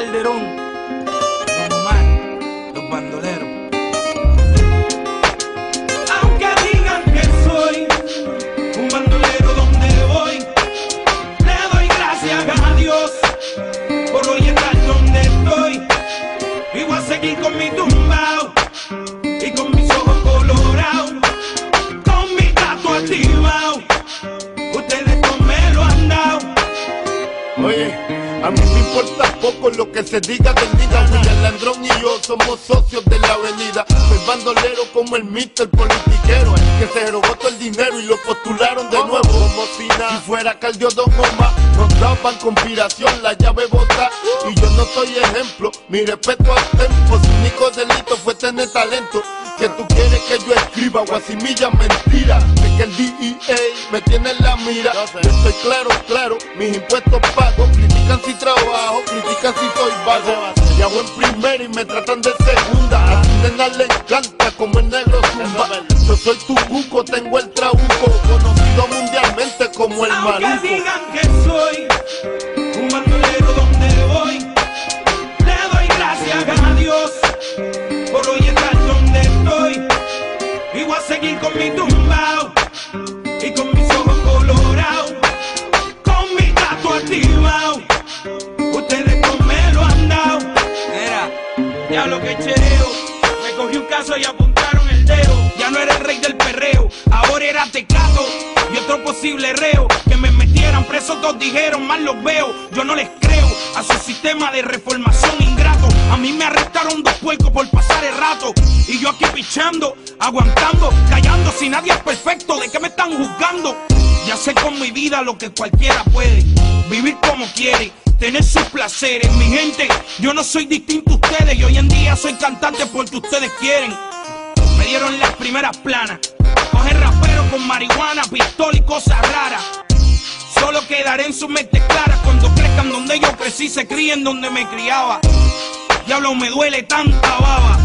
Calderón, Omar, los bandoleros. Aunque digan que soy un bandolero donde voy, le doy gracias a Dios por hoy estar donde estoy. Voy a seguir con mi tumbao y con mis ojos colorados, con mi gato activado. Ustedes no me lo han dado. Oye, a mí me importa poco lo que se diga del día. William Landrón y yo somos socios de la avenida. Soy bandolero como el mito, el politiquero. Que se robó todo el dinero y lo postularon de nuevo. Como si. Si fuera Caldio Don Goma, nos daban conspiración, la llave bota. Y yo no soy ejemplo, mi respeto al tempo. Su único delito fue tener talento. Que tú quieres que yo escriba guasimilla mentira De que el DEA me tiene en la mira Yo estoy claro, claro, mis impuestos pago Critican si trabajo, critican si soy vago. Y hago en primera y me tratan de segunda. A nena le encanta como el negro zumba. Yo soy tu cuco, tengo ya lo que chereo. Me cogí un caso y apuntaron el dedo. Ya no era el rey del perreo, ahora era tecato y otro posible reo. Que me metieran preso, todos dijeron, mal los veo. Yo no les creo a su sistema de reformación ingrato. A mí me arrestaron dos puercos por pasar el rato. Y yo aquí pichando, aguantando, callando. Si nadie es perfecto, ¿de qué me están juzgando? Ya sé con mi vida lo que cualquiera puede. Vivir como quiere, tener sus placeres. Mi gente, yo no soy distinto a ustedes. Y hoy en día soy cantante porque ustedes quieren. Me dieron las primeras planas. Coger rapero con marihuana, pistola y cosas raras. Solo quedaré en su mente clara cuando crezcan donde yo crecí, se críen donde me criaba. Diablo, me duele tanta baba.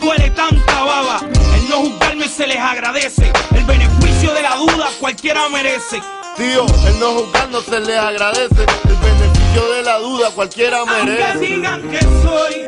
Duele tanta baba. El no juzgarme se les agradece. El beneficio de la duda cualquiera merece. Tío, el no juzgar no se le agradece El beneficio de la duda cualquiera Aunque merece digan que soy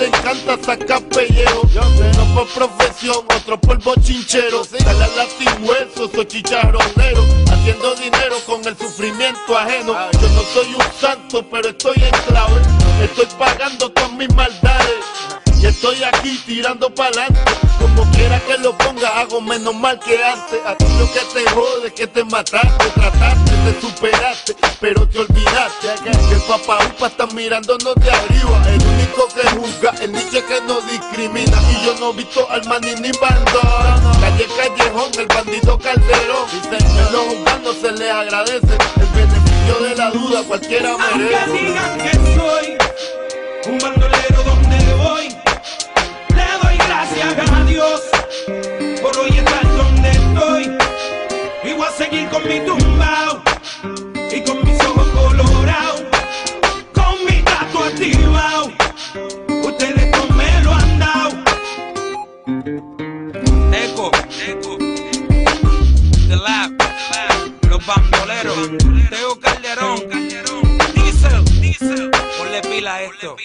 le encanta sacar pellejo. Uno por profesión, otro por bochinchero. Sale al latín hueso, soy chicharronero. Haciendo dinero con el sufrimiento ajeno. Yo no soy un santo, pero estoy en clave. Estoy pagando todas mis maldades. Y estoy aquí tirando pa'lante. Como quiera que lo ponga, hago menos mal que antes. A ti lo que te jode que te mataste, trataste, te superaste, pero te olvidaste. Que el papá upa está mirándonos de arriba. El único que juzga, el niche que no discrimina. Y yo no he visto al maní ni bandón. Calle Callejón, el bandido Calderón. Que no juzgando se le agradece. El beneficio de la duda cualquiera merece. Bandoleros, Teo Calderón, Diesel, Diesel, ponle pila a esto.